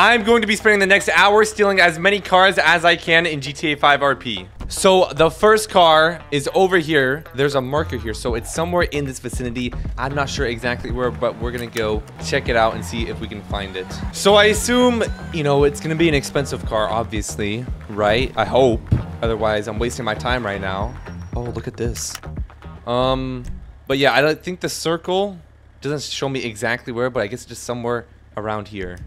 I'm going to be spending the next hour stealing as many cars as I can in GTA 5 RP. So the first car is over here. There's a marker here, so it's somewhere in this vicinity. I'm not sure exactly where, but we're gonna go check it out and see if we can find it. So I assume, you know, it's gonna be an expensive car, obviously, right? I hope. Otherwise, I'm wasting my time right now. Oh, look at this. Um, but yeah, I think the circle doesn't show me exactly where, but I guess it's just somewhere around here.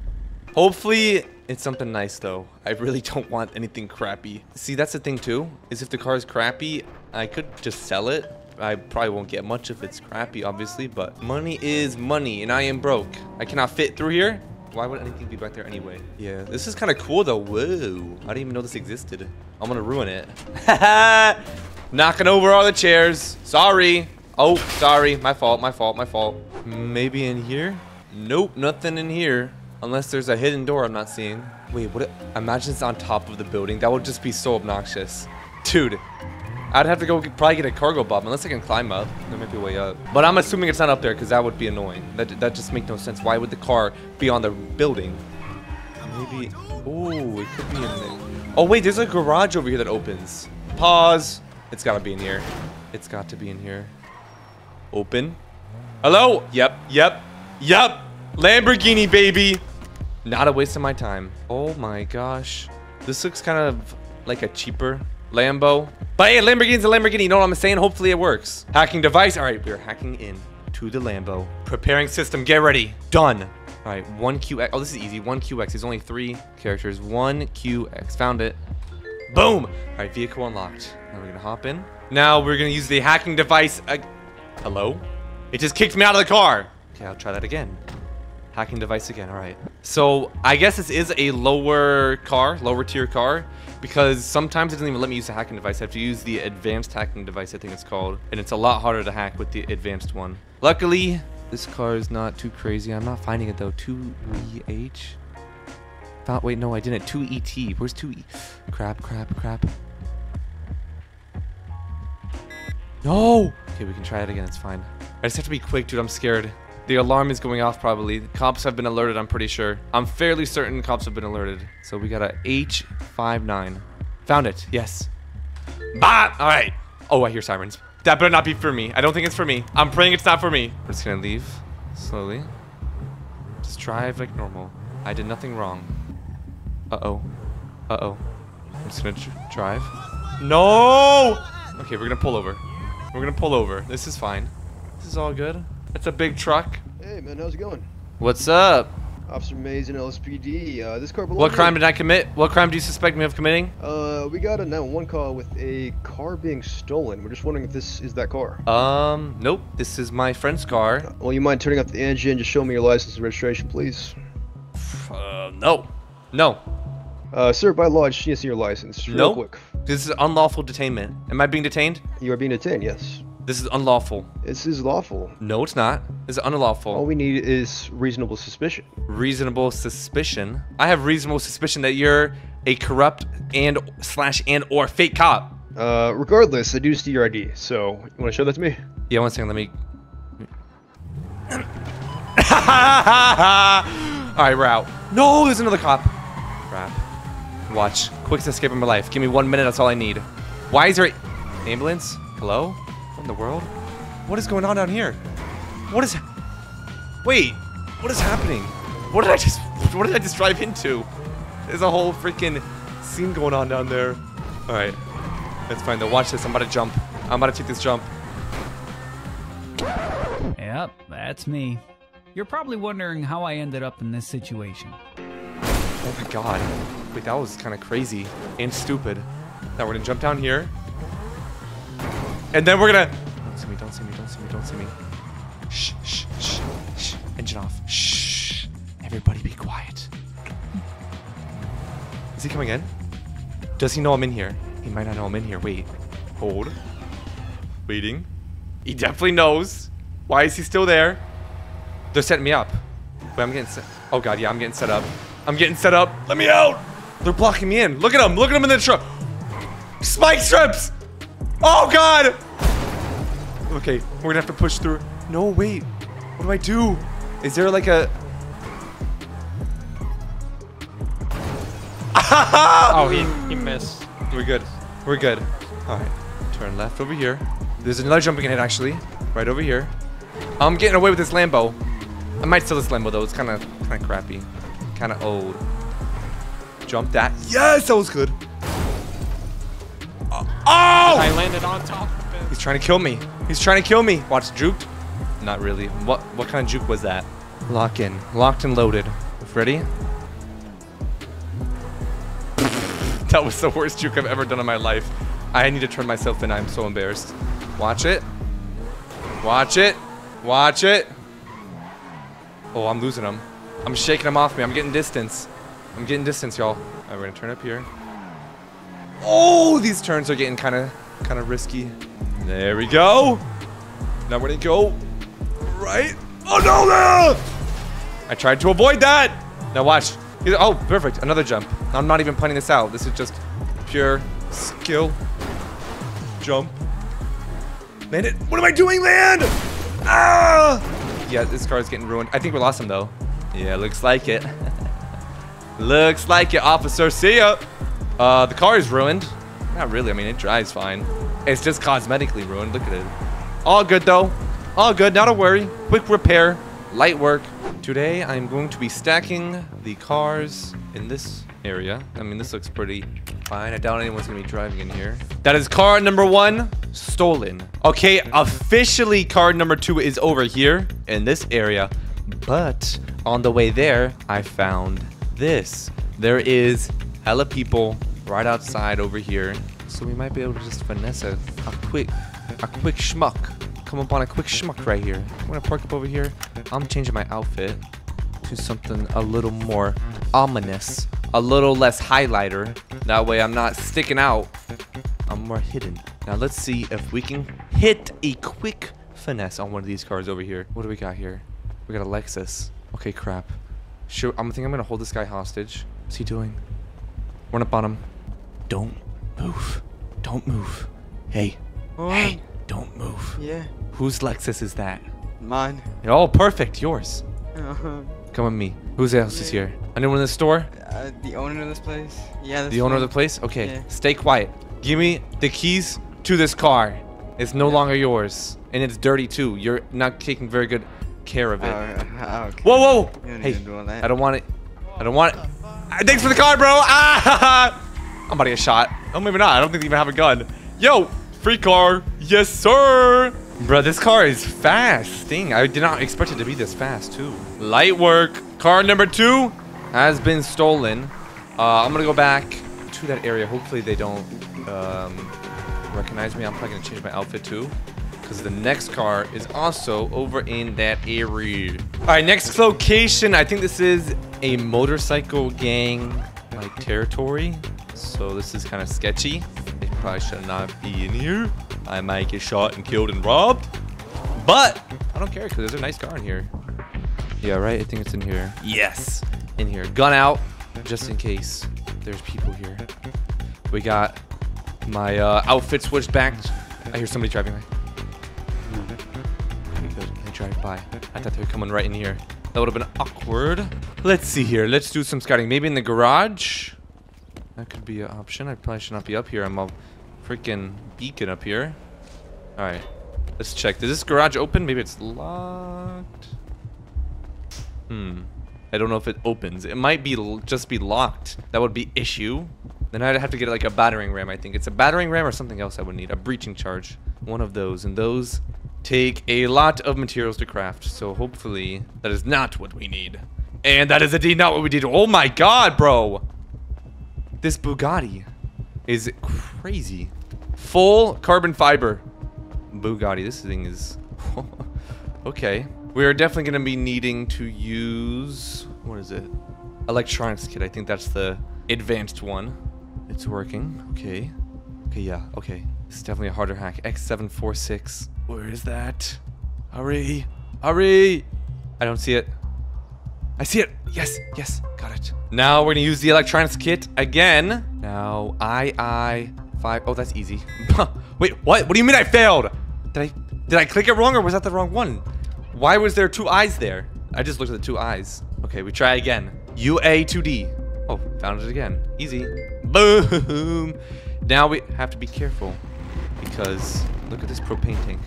Hopefully, it's something nice though. I really don't want anything crappy. See, that's the thing too, is if the car is crappy, I could just sell it. I probably won't get much if it's crappy, obviously, but money is money, and I am broke. I cannot fit through here. Why would anything be back there anyway? Yeah, this is kind of cool though. Whoa, I didn't even know this existed. I'm gonna ruin it. Knocking over all the chairs. Sorry. Oh, sorry. My fault, my fault, my fault. Maybe in here? Nope, nothing in here. Unless there's a hidden door I'm not seeing. Wait, what? Imagine it's on top of the building. That would just be so obnoxious. Dude, I'd have to go probably get a Cargobob unless I can climb up. There might be a way up. But I'm assuming it's not up there because that would be annoying. That, that just makes no sense. Why would the car be on the building? Maybe. Oh, it could be in there. Oh, wait, there's a garage over here that opens. Pause. It's got to be in here. It's got to be in here. Open. Hello? Yep, yep, yep. Lamborghini, baby. Not a waste of my time. Oh my gosh. This looks kind of like a cheaper Lambo. But hey, Lamborghini's a Lamborghini. You know what I'm saying? Hopefully it works. Hacking device. All right, we're hacking in to the Lambo. Preparing system. Get ready. Done. All right, 1QX. Oh, this is easy. 1QX. There's only three characters. 1QX. Found it. Boom. All right, vehicle unlocked. Now we're going to hop in. Now we're going to use the hacking device. Uh, hello? It just kicked me out of the car. Okay, I'll try that again. Hacking device again, all right. So I guess this is a lower car, lower tier car, because sometimes it doesn't even let me use the hacking device. I have to use the advanced hacking device, I think it's called. And it's a lot harder to hack with the advanced one. Luckily, this car is not too crazy. I'm not finding it though. 2EH? Found, wait, no, I didn't. 2ET. Where's 2E? Crap, crap, crap. No! Okay, we can try it again. It's fine. I just have to be quick, dude. I'm scared. The alarm is going off probably. The cops have been alerted, I'm pretty sure. I'm fairly certain cops have been alerted. So we got a H59. Found it. Yes. Bah! All right. Oh, I hear sirens. That better not be for me. I don't think it's for me. I'm praying it's not for me. We're just gonna leave slowly. Just drive like normal. I did nothing wrong. Uh-oh. Uh-oh. I'm just gonna drive. No! Okay, we're gonna pull over. We're gonna pull over. This is fine. This is all good. It's a big truck. Hey man, how's it going? What's up? Officer Mays and LSPD. Uh, this car belongs. What crime did I commit? What crime do you suspect me of committing? Uh, we got a 911 call with a car being stolen. We're just wondering if this is that car. Um, nope. This is my friend's car. Well, you mind turning up the engine? Just show me your license and registration, please. Uh, no. No. Uh, sir, by law, I just need to see your license. Just Real Nope. quick. This is unlawful detainment. Am I being detained? You are being detained. Yes. This is unlawful. This is lawful. No, it's not. This is unlawful. All we need is reasonable suspicion. reasonable suspicion. I have reasonable suspicion that you're a corrupt and slash and or fake cop. Uh, regardless, I do see your ID. So, you want to show that to me? Yeah, one second. Let me. All right, we're out. No, there's another cop. Crap. Watch. Quickest escape of my life. Give me one minute. That's all I need. Why is there ambulance? Hello? What in the world? What is going on down here? What is? Wait. What is happening? What did I just? What did I just drive into? There's a whole freaking scene going on down there. All right. That's fine though. Watch this. I'm about to jump. I'm about to take this jump. Yep, that's me. You're probably wondering how I ended up in this situation. Oh my god. Wait, that was kind of crazy and stupid. Now we're gonna jump down here. And then we're gonna... Don't see me, don't see me, don't see me, don't see me. Shh, shh, shh, shh. Engine off. Shh. Everybody be quiet. Is he coming in? Does he know I'm in here? He might not know I'm in here. Wait. Hold. Waiting. He definitely knows. Why is he still there? They're setting me up. Wait, I'm getting set. Oh god, yeah, I'm getting set up. I'm getting set up. Let me out. They're blocking me in. Look at them. Look at them in the truck. Spike strips. Oh god. Okay, we're gonna have to push through. No, wait. What do I do? Is there like a? Oh, he, he missed. We're good. We're good. All right. Turn left over here. There's another jump we can hit, actually. Right over here. I'm getting away with this Lambo. I might steal this Lambo, though. It's kind of kind of crappy. Kind of old. Jump that. Yes, that was good. Oh! I landed on top of it. He's trying to kill me. He's trying to kill me. Watch, juke. Not really. What what kind of juke was that? Lock in. Locked and loaded. Ready? that was the worst juke I've ever done in my life. I need to turn myself in. I'm so embarrassed. Watch it. Watch it. Watch it. Oh, I'm losing him. I'm shaking him off me. I'm getting distance. I'm getting distance, y'all. All right, we're gonna turn up here. Oh, these turns are getting kind of, kind of risky. There we go. Now we're gonna go right. Oh no, no! I tried to avoid that. Now watch. Oh, perfect. Another jump. I'm not even planning this out. This is just pure skill. Jump. Land it. What am I doing, land? Ah! Yeah, this car is getting ruined. I think we lost him though. Yeah, looks like it. looks like it, officer. See ya. Uh, the car is ruined. Not really. I mean, it drives fine. It's just cosmetically ruined. Look at it. All good though. All good. Not a worry. Quick repair. Light work. Today, I'm going to be stacking the cars in this area. I mean, this looks pretty fine. I doubt anyone's going to be driving in here. That is car number one, stolen. Okay, officially car number two is over here in this area. But on the way there, I found this. There is hella people right outside over here. So we might be able to just finesse a, a quick, a quick schmuck. Come up on a quick schmuck right here. I'm gonna park up over here. I'm changing my outfit to something a little more ominous, a little less highlighter. That way I'm not sticking out. I'm more hidden. Now let's see if we can hit a quick finesse on one of these cars over here. What do we got here? We got a Lexus. Okay, crap. Sure, I'm think I'm gonna hold this guy hostage. What's he doing? Run up on him. Don't move. Don't move. Hey. Hey, don't move. Yeah, Whose Lexus is that? mine. Oh, perfect. Yours. Uh, Come with me. Who's else is here? Anyone in the store? uh, the owner of this place? Yeah, that's The owner of the place? Okay. Yeah. Stay quiet. Give me the keys to this car. It's no Yeah. longer yours. And it's dirty too. You're not taking very good care of Oh, it. uh, okay. Whoa, whoa! You don't Hey, need to do all that. I don't want it. I don't want it. Ah, Thanks for the car, bro! Ah! I'm about to get shot. Oh, maybe not. I don't think they even have a gun. Yo, free car. Yes, sir. Bro, this car is fast. Dang, I did not expect it to be this fast, too. Light work. Car number two has been stolen. Uh, I'm gonna go back to that area. Hopefully they don't um, recognize me. I'm probably gonna change my outfit, too because the next car is also over in that area. All right, next location. I think this is a motorcycle gang like territory. So this is kind of sketchy. I probably should not be in here. I might get shot and killed and robbed. But I don't care because there's a nice car in here. Yeah, right? I think it's in here. Yes, in here. Gun out, just in case there's people here. We got my uh, outfit switched back. I hear somebody driving by. I thought they were coming right in here. That would have been awkward. Let's see here. Let's do some scouting. Maybe in the garage. That could be an option. I probably should not be up here. I'm a freaking beacon up here. All right. Let's check. Does this garage open? Maybe it's locked. Hmm. I don't know if it opens. It might be just be locked. That would be issue. Then I'd have to get like a battering ram. I think it's a battering ram or something else. I would need a breaching charge. One of those, and those take a lot of materials to craft. So hopefully that is not what we need. And that is indeed not what we need. Oh my god, bro! This Bugatti is crazy. Full carbon fiber Bugatti. This thing is okay. We are definitely going to be needing to use what is it? Electronics kit. I think that's the advanced one. It's working. Okay. Okay, yeah. Okay. Is definitely a harder hack. X746. Where is that? Hurry. Hurry. I don't see it. I see it. Yes, yes, got it. Now we're gonna use the electronics kit again. Now I I five. Oh, that's easy. Wait, what? What do you mean I failed? Did I did I click it wrong or was that the wrong one? Why was there two eyes there? I just looked at the two eyes. Okay, we try again. UA2D. Oh, found it again. Easy. Boom. Now we have to be careful because look at this propane tank.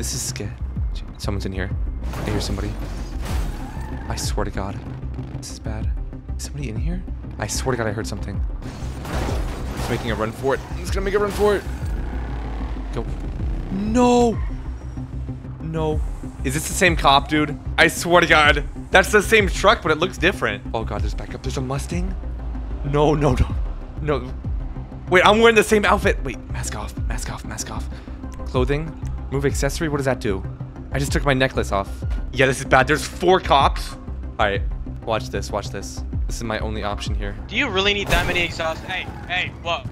This is scary. Someone's in here. I hear somebody. I swear to God. This is bad. Is somebody in here? I swear to God I heard something. He's making a run for it. He's gonna make a run for it. Go. No. No. Is this the same cop, dude? I swear to God. That's the same truck, but it looks different. Oh God, there's backup. There's a Mustang. No, no, no. No. Wait, I'm wearing the same outfit. Wait, mask off, mask off, mask off. Clothing, move accessory. What does that do? I just took my necklace off. Yeah, this is bad. There's four cops. All right, watch this, watch this. This is my only option here. Do you really need that many exhausts? Hey, hey, what?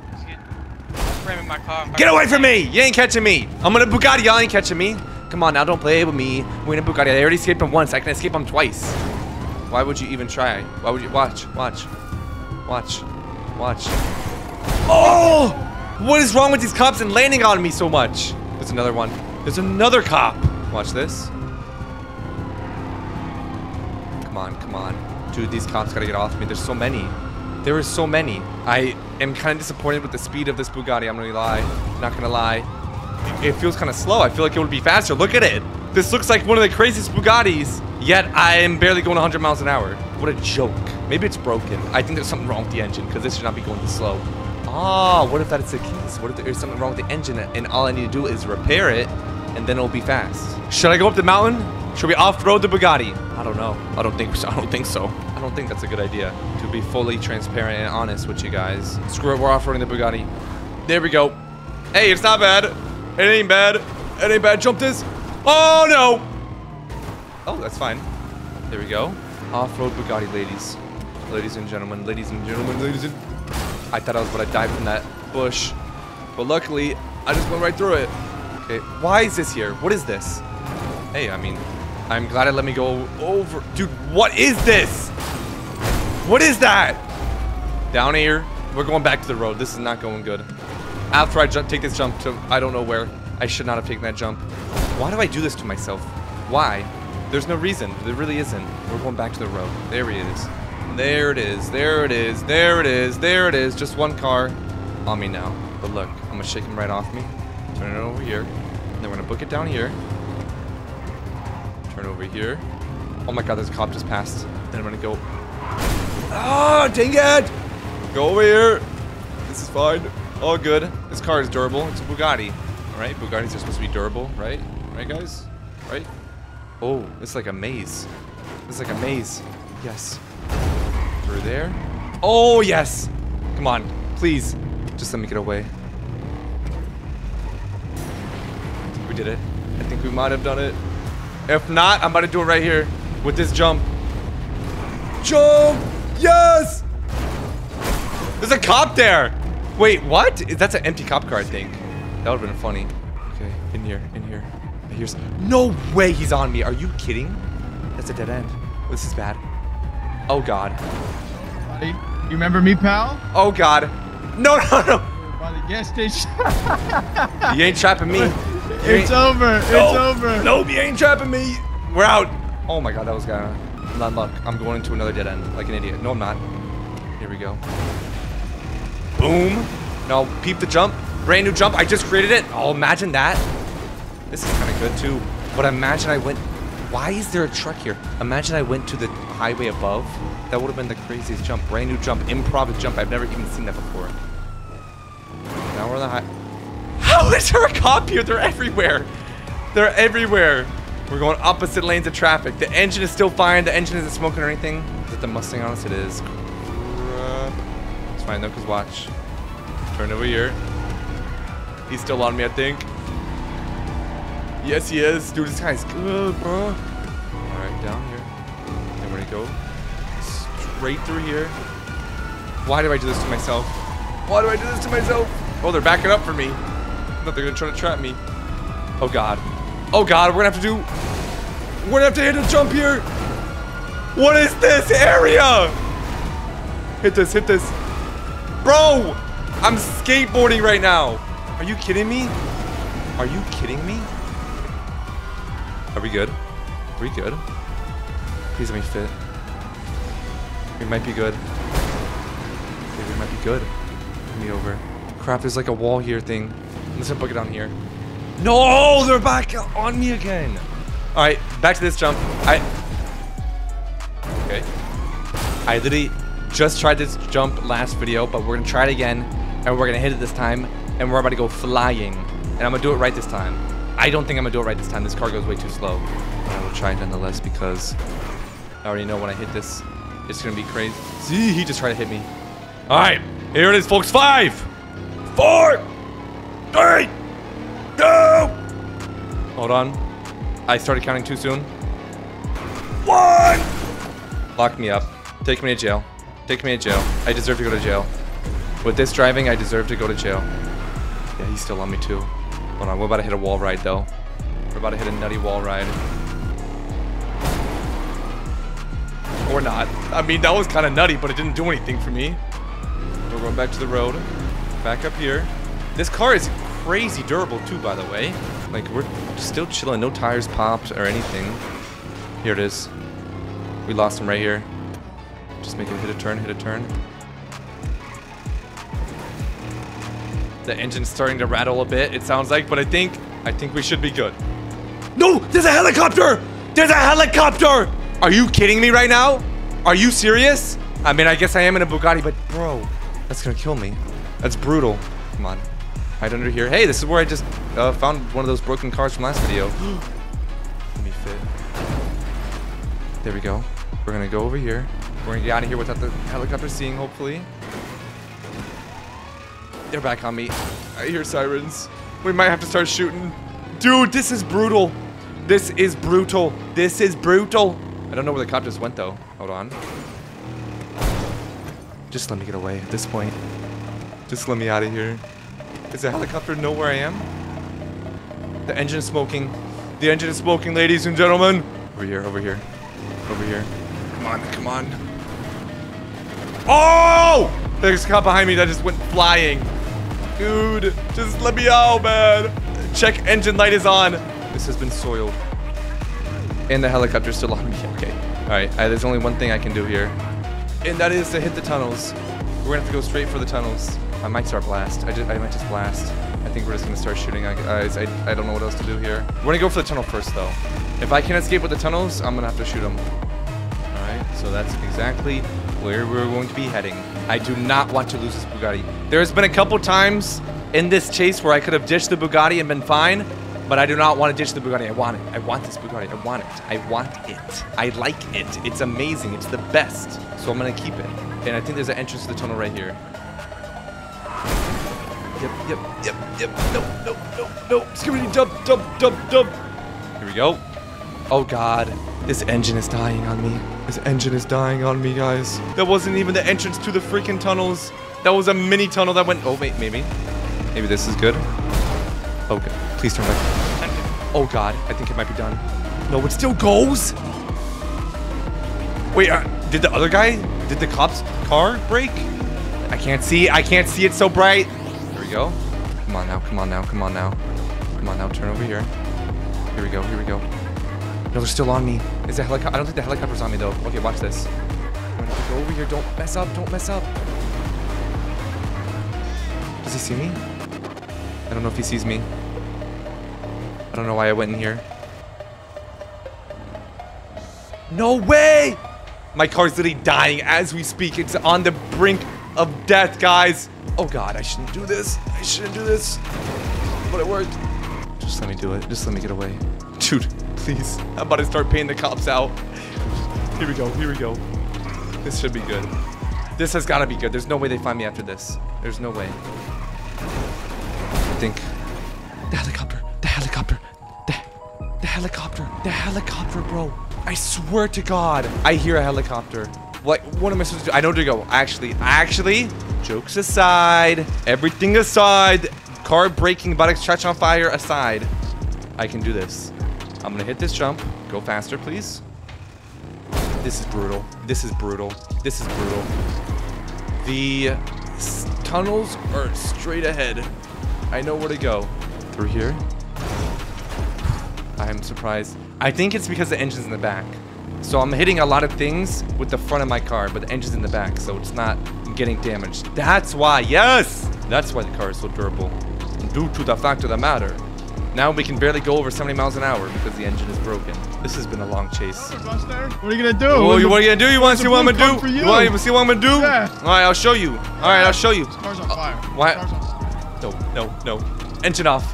Framing my car. Get away from me! You ain't catching me. I'm in a Bugatti. Y'all ain't catching me. Come on, now don't play with me. We're in a Bugatti. I already escaped him once. I can escape him twice. Why would you even try? Why would you watch? Watch. Watch. Watch. Oh! What is wrong with these cops and landing on me so much? There's another one. There's another cop. Watch this. Come on, come on. Dude, these cops gotta get off me. There's so many. There are so many. I am kind of disappointed with the speed of this Bugatti. I'm gonna lie. Not gonna lie. It feels kind of slow. I feel like it would be faster. Look at it. This looks like one of the craziest Bugattis. Yet I am barely going 100 miles an hour. What a joke. Maybe it's broken. I think there's something wrong with the engine because this should not be going this slow. Ah, what if that's the case? What if there's something wrong with the engine and all I need to do is repair it and then it'll be fast? Should I go up the mountain? Should we off-road the Bugatti? I don't know. I don't think so. I don't think so. I don't think that's a good idea. To be fully transparent and honest with you guys. Screw it, we're off-roading the Bugatti. There we go. Hey, it's not bad. It ain't bad. It ain't bad. Jump this. Oh, no. Oh, that's fine. There we go. Off-road Bugatti, ladies. Ladies and gentlemen. Ladies and gentlemen. Ladies and... I thought I was about to die from that bush. But luckily, I just went right through it. Okay, why is this here? What is this? Hey, I mean, I'm glad it let me go over. Dude, what is this? What is that? Down here. We're going back to the road. This is not going good. After I take this jump to I don't know where. I should not have taken that jump. Why do I do this to myself? Why? There's no reason. There really isn't. We're going back to the road. There he is. There it is. There it is. There it is. There it is. Just one car on me now. But look, I'm going to shake him right off me. Turn it over here. And then we're to book it down here. Turn over here. Oh my god, there's a cop just passed. Then I'm to go. Ah, dang it! Go over here. This is fine. All good. This car is durable. It's a Bugatti. All right, Bugattis are supposed to be durable, right? Right, guys? Right? Oh, it's like a maze. It's like a maze. Yes. Through there. Oh, yes. Come on. Please. Just let me get away. Did it. I think we might have done it. If not, I'm about to do it right here with this jump. Jump! Yes! There's a cop there! Wait, what? That's an empty cop car, I think. That would have been funny. Okay, in here, in here. Here's no way he's on me. Are you kidding? That's a dead end. This is bad. Oh god. Hey, you remember me, pal? Oh god. No, no, no. By the gas station. You ain't trapping me. You it's ain't- over. It's No. over. Nope, you ain't trapping me. We're out. Oh my god, that was gonna not luck. I'm going into another dead end like an idiot. No, I'm not. Here we go. Boom. No, peep the jump. Brand new jump. I just created it. Oh, imagine that. This is kind of good too. But imagine I went. Why is there a truck here? Imagine I went to the highway above. That would have been the craziest jump. Brand new jump. Improv jump. I've never even seen that before. Now we're on the high. How is there a cop here? They're everywhere. They're everywhere. We're going opposite lanes of traffic. The engine is still fine. The engine isn't smoking or anything. Is it the Mustang on us? It is. It's fine though, cause watch. Turn over here. He's still on me, I think. Yes, he is. Dude, this guy's good, bro. Alright, down here. And we're gonna go straight through here. Why do I do this to myself? Why do I do this to myself? Oh, they're backing up for me. They're gonna try to trap me. Oh god. Oh god, we're gonna have to do. We're gonna have to hit a jump here. What is this area? Hit this, hit this. Bro! I'm skateboarding right now. Are you kidding me? Are you kidding me? Are we good? Are we good? Please let me fit. We might be good. We might be good. Get me over. Crap, there's like a wall here thing. Let's book it on here. No, they're back on me again. All right, back to this jump. I. Okay. I literally just tried this jump last video, but we're gonna try it again, and we're gonna hit it this time, and we're about to go flying, and I'm gonna do it right this time. I don't think I'm gonna do it right this time. This car goes way too slow. But I will try nonetheless because I already know when I hit this, it's gonna be crazy. See, he just tried to hit me. All right, here it is, folks. Five, four, three, two. Hold on. I started counting too soon. One. Lock me up. Take me to jail. Take me to jail. I deserve to go to jail. With this driving, I deserve to go to jail. Yeah, he's still on me too. Hold on, we're about to hit a wall ride though. We're about to hit a nutty wall ride. Or not. I mean, that was kind of nutty, but it didn't do anything for me. We're going back to the road. Back up here. This car is crazy durable too, by the way. Like, we're still chilling. No tires popped or anything. Here it is. We lost him right here. Just make him hit a turn, hit a turn. The engine's starting to rattle a bit, it sounds like, but I think, I think we should be good. No, there's a helicopter! There's a helicopter! Are you kidding me right now? Are you serious? I mean, I guess I am in a Bugatti, but bro, that's gonna kill me. That's brutal. Come on. Hide under here. Hey, this is where I just uh, found one of those broken cars from last video. Let me fit. There we go. We're gonna go over here. We're gonna get out of here without the helicopter seeing, hopefully. They're back on me. I hear sirens. We might have to start shooting. Dude, this is brutal. This is brutal. This is brutal. I don't know where the cop just went, though. Hold on. Just let me get away at this point. Just let me out of here. Does the helicopter know where I am? The engine is smoking. The engine is smoking, ladies and gentlemen. Over here, over here. Over here. Come on, come on. Oh! There's a cop behind me that just went flying. Dude, just let me out, man. Check engine light is on. This has been soiled. And the helicopter's still on me. Okay. Alright, there's only one thing I can do here. And that is to hit the tunnels. We're gonna have to go straight for the tunnels. I might start blast. I, just, I might just blast. I think we're just gonna start shooting. I, I, don't know what else to do here. We're gonna go for the tunnel first, though. If I can escape with the tunnels, I'm gonna have to shoot them. Alright, so that's exactly where we're going to be heading. I do not want to lose this Bugatti. There's been a couple times in this chase where I could have ditched the Bugatti and been fine, but I do not want to ditch the Bugatti. I want it. I want this Bugatti. I want it. I want it. I like it. It's amazing. It's the best. So I'm going to keep it. And I think there's an entrance to the tunnel right here. Yep, yep, yep, yep. No, no, no, no. Skibidi dub, dub, dub, dub. Here we go. Oh, God. This engine is dying on me. This engine is dying on me, guys. That wasn't even the entrance to the freaking tunnels. That was a mini tunnel that went... Oh, wait, maybe. Maybe this is good. Oh, God. Please turn back. Oh, God. I think it might be done. No, it still goes? Wait, uh, did the other guy... Did the cop's car break? I can't see. I can't see it so bright. We go. Come on now. Come on now. Come on now. Come on now. Turn over here. Here we go. Here we go. No, they're still on me. Is the helicopter? I don't think the helicopter's on me though. Okay, watch this. Go over here. Don't mess up. Don't mess up. Does he see me? I don't know if he sees me. I don't know why I went in here. No way! My car's literally dying as we speak. It's on the brink of death, guys. Oh god, I shouldn't do this. I shouldn't do this. But it worked. Just let me do it. Just let me get away. Dude, please. I'm about to start paying the cops out. Here we go. Here we go. This should be good. This has got to be good. There's no way they find me after this. There's no way. I think. The helicopter. The helicopter. The, the helicopter. The helicopter, bro. I swear to God, I hear a helicopter. What, what am I supposed to do? I know to go. Actually, actually, jokes aside, everything aside, car braking, buttocks, stretch on fire aside, I can do this. I'm gonna hit this jump. Go faster, please. This is brutal. This is brutal. This is brutal. The tunnels are straight ahead. I know where to go. Through here. I'm surprised. I think it's because the engine's in the back. So I'm hitting a lot of things with the front of my car, but the engine's in the back, so it's not getting damaged. That's why. Yes! That's why the car is so durable. Due to the fact of the matter. Now we can barely go over 70 miles an hour because the engine is broken. This has been a long chase. What are you gonna do? Oh, you what are you gonna do? You want to see what I'm gonna do? You you. want to see what I'm gonna do? Yeah. All right, I'll show you. All right, I'll show you. Car's on uh, fire. why- Car's on fire. No, no, no. Engine off.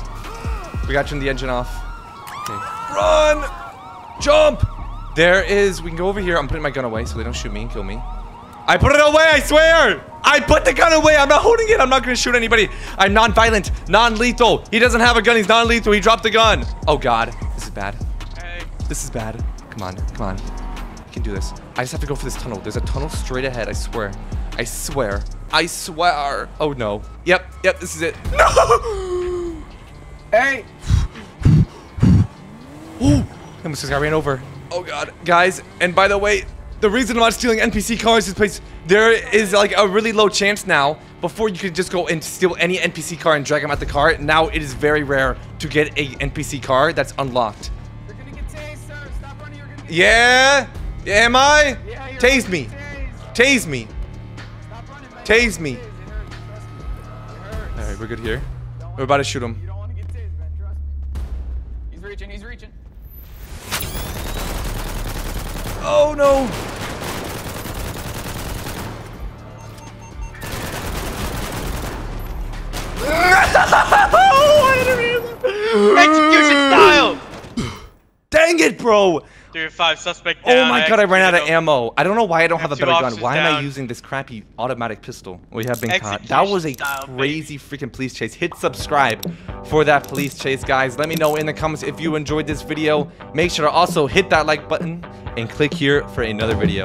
We got to turn the engine off. Okay. Run! Jump! There is. We can go over here. I'm putting my gun away so they don't shoot me and kill me. I put it away, I swear! I put the gun away. I'm not holding it. I'm not gonna shoot anybody. I'm non-violent, non-lethal. He doesn't have a gun. He's non-lethal. He dropped the gun. Oh God, this is bad. Hey. This is bad. Come on, come on. I can do this. I just have to go for this tunnel. There's a tunnel straight ahead. I swear. I swear. I swear. Oh no. Yep. Yep. This is it. No. Hey! Ooh. I almost just got ran over. Oh god, guys. And by the way, the reason I'm not stealing NPC cars is because there is like a really low chance now. Before you could just go and steal any NPC car and drag them out the car. Now it is very rare to get a NPC car that's unlocked. You're gonna get tased, sir. Stop running, you're gonna Yeah? Am I? Yeah, you're Tase me. get. Tase me. Stop running, man. Tase me. It hurts, trust me. It hurts. Alright, we're good here. We're about to shoot him. You don't want to get tased, man. Trust me. He's reaching, he's reaching. Oh no! Execution style! Dang it, bro! Three five suspect Oh my god, I ran out of ammo. I don't know why I don't have a better gun. Why am I using this crappy automatic pistol? We have been caught. That was a style, crazy freaking police chase. Hit subscribe for that police chase, guys. Let me know in the comments if you enjoyed this video. Make sure to also hit that like button and click here for another video.